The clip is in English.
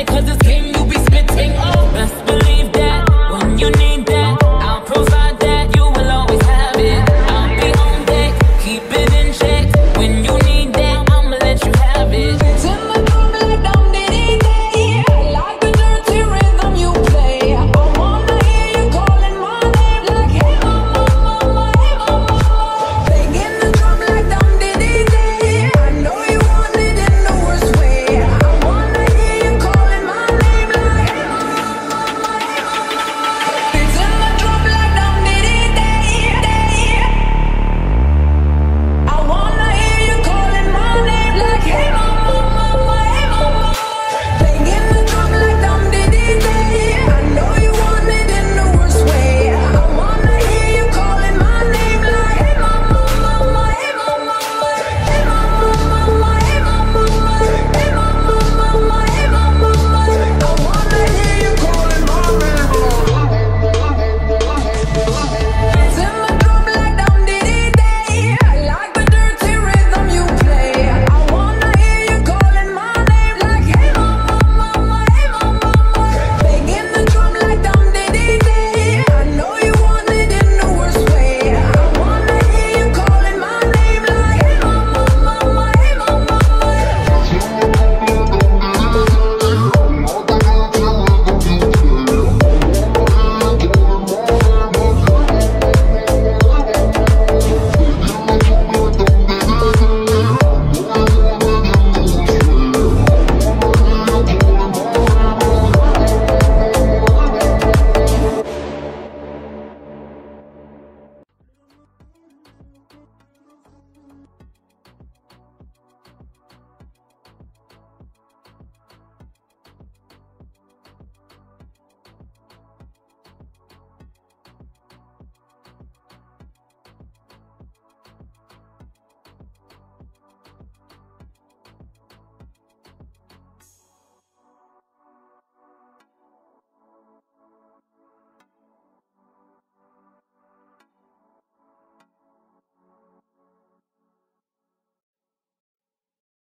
me cause it's came